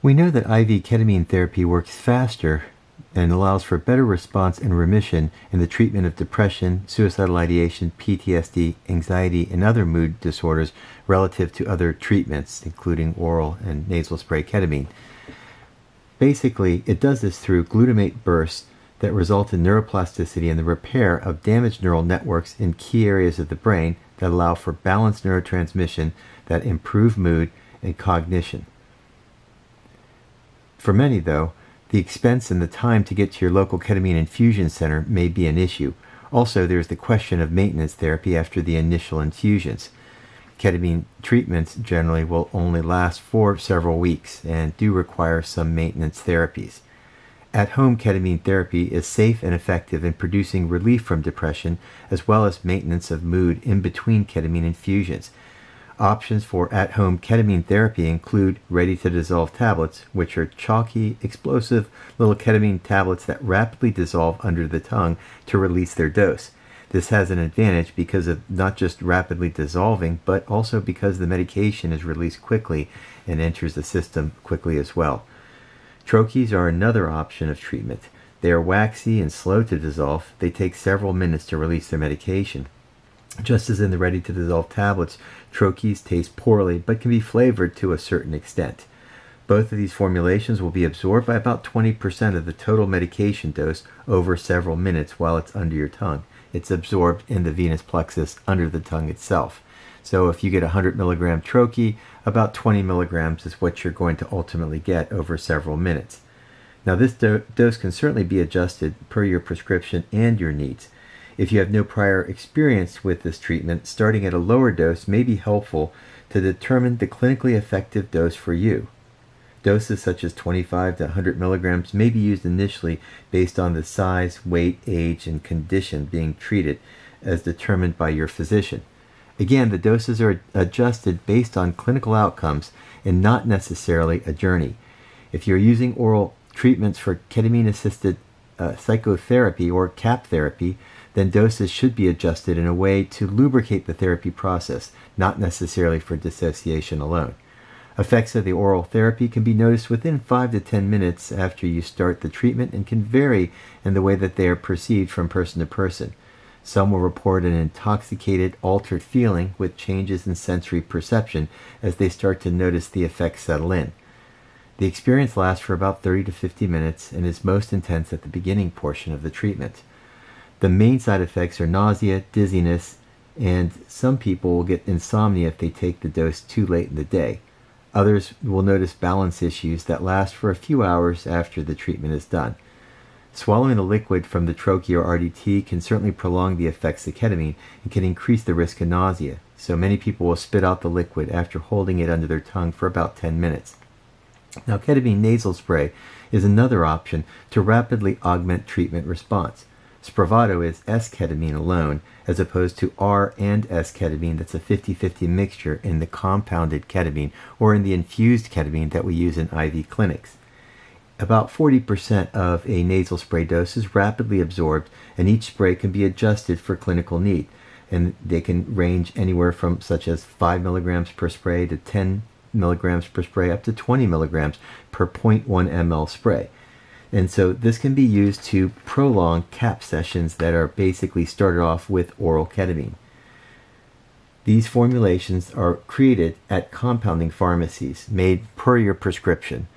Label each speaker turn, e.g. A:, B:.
A: We know that IV ketamine therapy works faster and allows for better response and remission in the treatment of depression, suicidal ideation, PTSD, anxiety, and other mood disorders relative to other treatments, including oral and nasal spray ketamine. Basically, it does this through glutamate bursts that result in neuroplasticity and the repair of damaged neural networks in key areas of the brain that allow for balanced neurotransmission that improve mood and cognition. For many, though, the expense and the time to get to your local ketamine infusion center may be an issue. Also, there's the question of maintenance therapy after the initial infusions. Ketamine treatments generally will only last for several weeks and do require some maintenance therapies. At home ketamine therapy is safe and effective in producing relief from depression as well as maintenance of mood in between ketamine infusions. Options for at home ketamine therapy include ready to dissolve tablets, which are chalky, explosive little ketamine tablets that rapidly dissolve under the tongue to release their dose. This has an advantage because of not just rapidly dissolving, but also because the medication is released quickly and enters the system quickly as well. Troches are another option of treatment. They are waxy and slow to dissolve. They take several minutes to release their medication. Just as in the ready to dissolve tablets, troches taste poorly but can be flavored to a certain extent. Both of these formulations will be absorbed by about 20% of the total medication dose over several minutes while it's under your tongue. It's absorbed in the venous plexus under the tongue itself. So if you get a 100 milligram troche, about 20 milligrams is what you're going to ultimately get over several minutes. Now, this do- dose can certainly be adjusted per your prescription and your needs. If you have no prior experience with this treatment, starting at a lower dose may be helpful to determine the clinically effective dose for you. Doses such as 25 to 100 milligrams may be used initially based on the size, weight, age, and condition being treated as determined by your physician. Again, the doses are adjusted based on clinical outcomes and not necessarily a journey. If you're using oral treatments for ketamine assisted uh, psychotherapy or CAP therapy, then doses should be adjusted in a way to lubricate the therapy process, not necessarily for dissociation alone. Effects of the oral therapy can be noticed within 5 to 10 minutes after you start the treatment and can vary in the way that they are perceived from person to person. Some will report an intoxicated, altered feeling with changes in sensory perception as they start to notice the effects settle in. The experience lasts for about 30 to 50 minutes and is most intense at the beginning portion of the treatment. The main side effects are nausea, dizziness, and some people will get insomnia if they take the dose too late in the day. Others will notice balance issues that last for a few hours after the treatment is done. Swallowing the liquid from the troche or RDT can certainly prolong the effects of ketamine and can increase the risk of nausea, so many people will spit out the liquid after holding it under their tongue for about 10 minutes. Now, ketamine nasal spray is another option to rapidly augment treatment response. Spravato is S-ketamine alone, as opposed to R and S-ketamine that's a 50-50 mixture in the compounded ketamine or in the infused ketamine that we use in IV clinics. About 40% of a nasal spray dose is rapidly absorbed, and each spray can be adjusted for clinical need. And they can range anywhere from such as 5 milligrams per spray to 10 milligrams per spray up to 20 milligrams per 0.1 ml spray. And so this can be used to prolong CAP sessions that are basically started off with oral ketamine. These formulations are created at compounding pharmacies, made per your prescription.